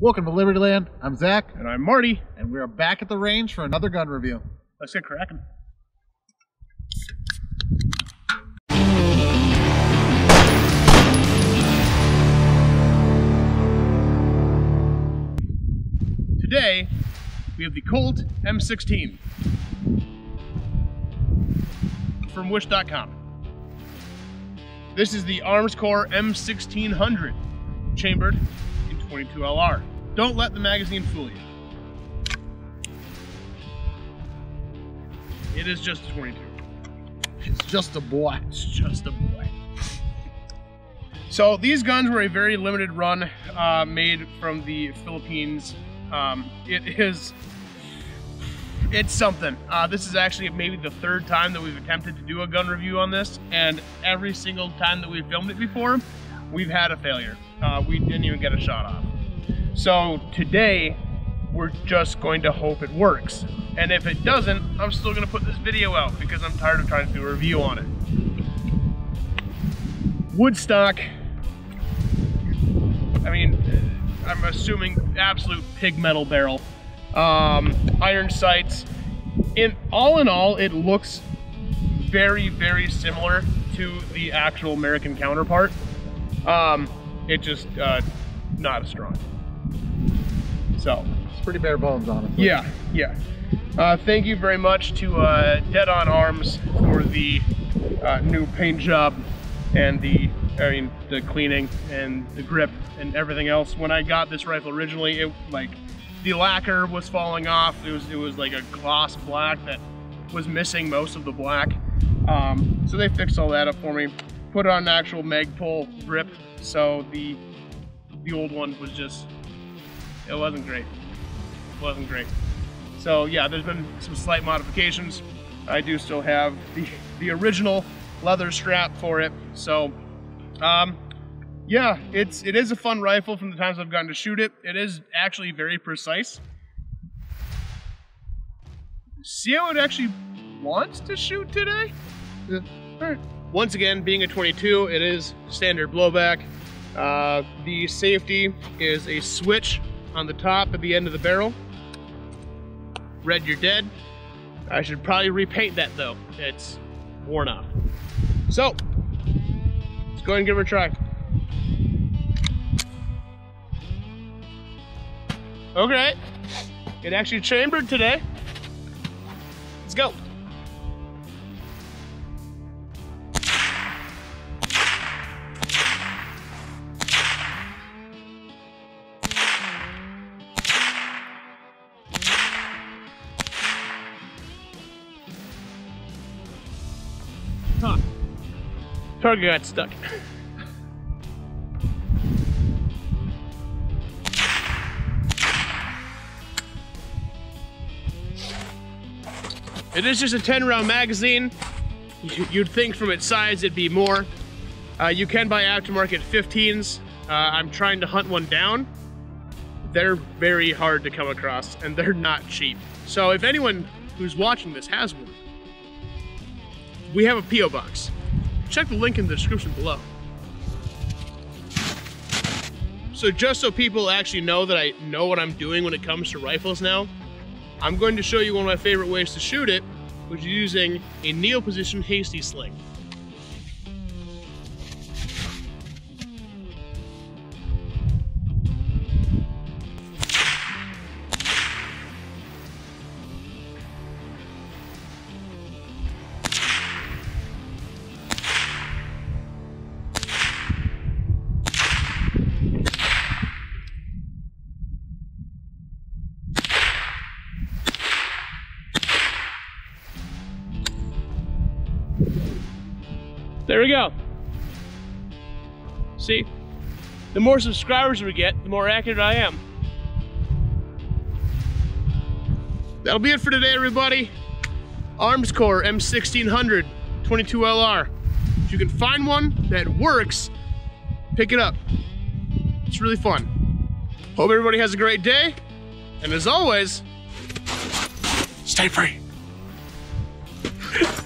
Welcome to Libertyland. I'm Zach, And I'm Marty. and we are back at the range for another gun review. Let's get cracking. Today, we have the Colt M16 from Wish.com. This is the Armscor M1600, chambered in 22LR. Don't let the magazine fool you. It is just a 22. It's just a boy. It's just a boy. So these guns were a very limited run, uh, made from the Philippines. Um, it is, it's something. Uh, this is actually maybe the third time that we've attempted to do a gun review on this, and every single time that we've filmed it before, we've had a failure. Uh, we didn't even get a shot off. So today, we're just going to hope it works. And if it doesn't, I'm still gonna put this video out because I'm tired of trying to do a review on it. Woodstock, I mean, I'm assuming absolute pig metal barrel. Um, iron sights. In all in all, it looks very, very similar to the actual American counterpart. Um, it just uh, not as strong. So, It's pretty bare bones, honestly. yeah, yeah. Uh, thank you very much to uh, Dead on Arms for the uh, new paint job and the, I mean, the cleaning and the grip and everything else. When I got this rifle originally, it like the lacquer was falling off. It was it was like a gloss black that was missing most of the black. Um, so they fixed all that up for me. Put on an actual Magpul grip. So the the old one was just it wasn't great. It wasn't great. So yeah, there's been some slight modifications. I do still have the, the original leather strap for it. So um, yeah, it's it is a fun rifle from the times I've gotten to shoot it. It is actually very precise. See how it actually wants to shoot today? Yeah. Alright. Once again, being a 22, it is standard blowback. Uh, the safety is a switch on the top at the end of the barrel. Red, you're dead. I should probably repaint that though. It's worn off. So, let's go ahead and give it a try. Okay. It actually chambered today. Let's go. Huh. Target got stuck. It is just a 10 round magazine. You- You'd think from its size it'd be more. Uh, you can buy aftermarket 15s. Uh, I'm trying to hunt one down. They're very hard to come across and they're not cheap. So if anyone who's watching this has one, we have a P.O. box. Check the link in the description below. So just so people actually know that I know what I'm doing when it comes to rifles now, I'm going to show you one of my favorite ways to shoot it, which is using a kneel position hasty sling. There we go. See, the more subscribers we get, the more accurate I am. That'll be it for today, everybody. Armscor M1600 22LR. If you can find one that works, pick it up. It's really fun. Hope everybody has a great day. And as always, stay free.